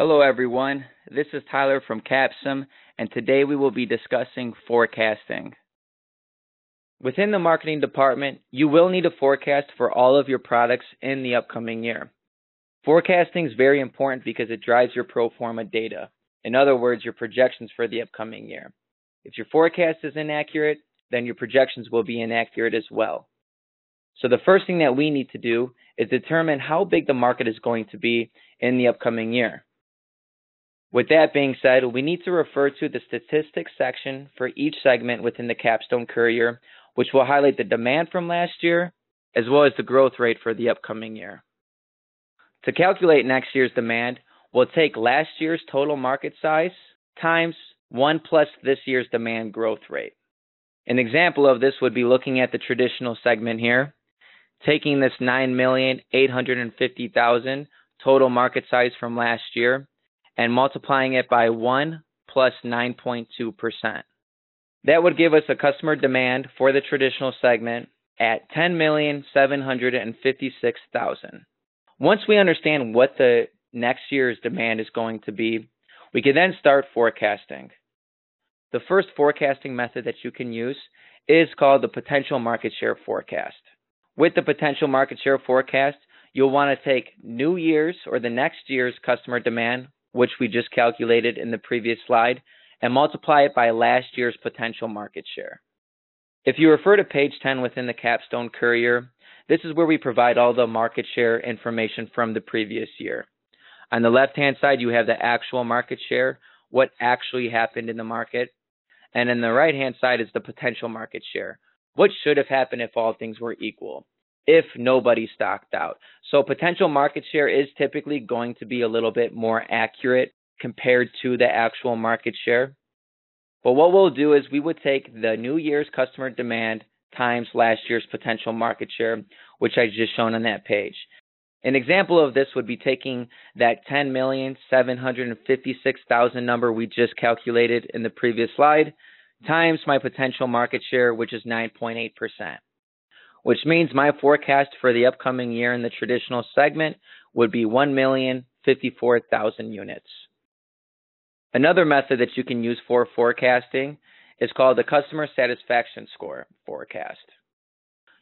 Hello, everyone. This is Tyler from Capsim, and today we will be discussing forecasting. Within the marketing department, you will need a forecast for all of your products in the upcoming year. Forecasting is very important because it drives your pro forma data. In other words, your projections for the upcoming year. If your forecast is inaccurate, then your projections will be inaccurate as well. So the first thing that we need to do is determine how big the market is going to be in the upcoming year. With that being said, we need to refer to the statistics section for each segment within the Capstone Courier, which will highlight the demand from last year as well as the growth rate for the upcoming year. To calculate next year's demand, we'll take last year's total market size times 1 plus this year's demand growth rate. An example of this would be looking at the traditional segment here, taking this 9,850,000 total market size from last year and multiplying it by 1 plus 9.2%. That would give us a customer demand for the traditional segment at 10,756,000. Once we understand what the next year's demand is going to be, we can then start forecasting. The first forecasting method that you can use is called the potential market share forecast. With the potential market share forecast, you'll want to take new year's or the next year's customer demand which we just calculated in the previous slide, and multiply it by last year's potential market share. If you refer to page 10 within the Capstone Courier, this is where we provide all the market share information from the previous year. On the left-hand side, you have the actual market share, what actually happened in the market. And on the right-hand side is the potential market share. What should have happened if all things were equal? If nobody stocked out. So potential market share is typically going to be a little bit more accurate compared to the actual market share. But what we'll do is we would take the new year's customer demand times last year's potential market share, which I just shown on that page. An example of this would be taking that 10,756,000 number we just calculated in the previous slide times my potential market share, which is 9.8% which means my forecast for the upcoming year in the traditional segment would be 1,054,000 units. Another method that you can use for forecasting is called the customer satisfaction score forecast.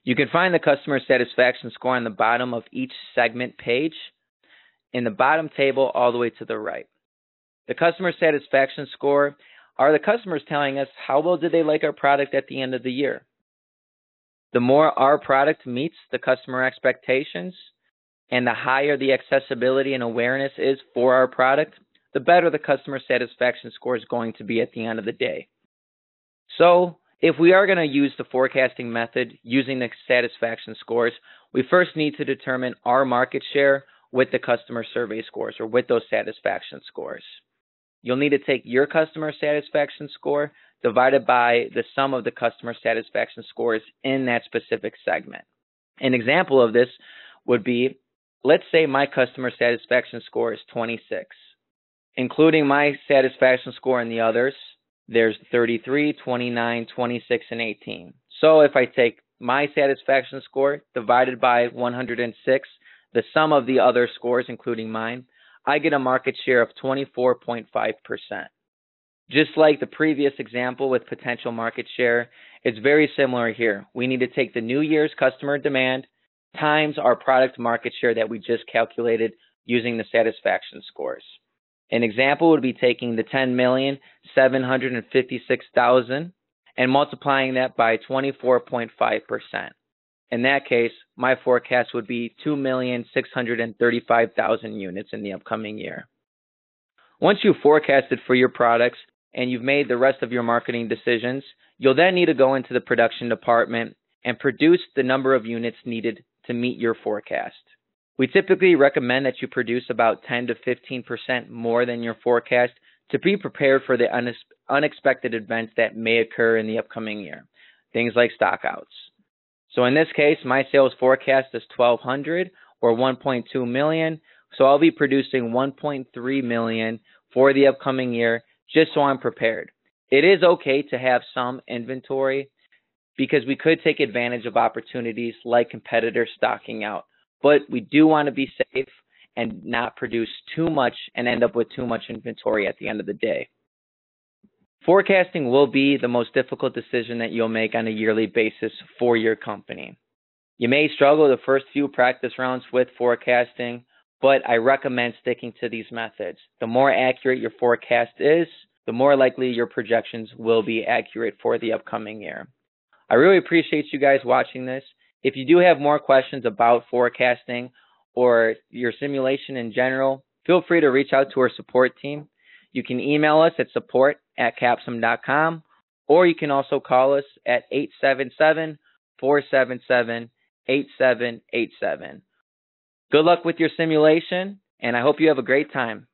You can find the customer satisfaction score on the bottom of each segment page in the bottom table all the way to the right. The customer satisfaction score are the customers telling us how well did they like our product at the end of the year. The more our product meets the customer expectations and the higher the accessibility and awareness is for our product, the better the customer satisfaction score is going to be at the end of the day. So, if we are going to use the forecasting method using the satisfaction scores, we first need to determine our market share with the customer survey scores or with those satisfaction scores. You'll need to take your customer satisfaction score divided by the sum of the customer satisfaction scores in that specific segment. An example of this would be let's say my customer satisfaction score is 26. Including my satisfaction score and the others, there's 33, 29, 26, and 18. So if I take my satisfaction score divided by 106, the sum of the other scores, including mine, I get a market share of 24.5%. Just like the previous example with potential market share, it's very similar here. We need to take the new year's customer demand times our product market share that we just calculated using the satisfaction scores. An example would be taking the 10,756,000 and multiplying that by 24.5%. In that case, my forecast would be 2,635,000 units in the upcoming year. Once you've forecasted for your products, and you've made the rest of your marketing decisions, you'll then need to go into the production department and produce the number of units needed to meet your forecast. We typically recommend that you produce about 10 to 15% more than your forecast to be prepared for the unexpected events that may occur in the upcoming year, things like stockouts. So in this case, my sales forecast is 1200 or 1.2 million, so I'll be producing 1.3 million for the upcoming year just so I'm prepared. It is okay to have some inventory because we could take advantage of opportunities like competitors stocking out. But we do want to be safe and not produce too much and end up with too much inventory at the end of the day. Forecasting will be the most difficult decision that you'll make on a yearly basis for your company. You may struggle the first few practice rounds with forecasting, but I recommend sticking to these methods. The more accurate your forecast is, the more likely your projections will be accurate for the upcoming year. I really appreciate you guys watching this. If you do have more questions about forecasting or your simulation in general, feel free to reach out to our support team. You can email us at support at capsim.com or you can also call us at 877 477 8787. Good luck with your simulation, and I hope you have a great time.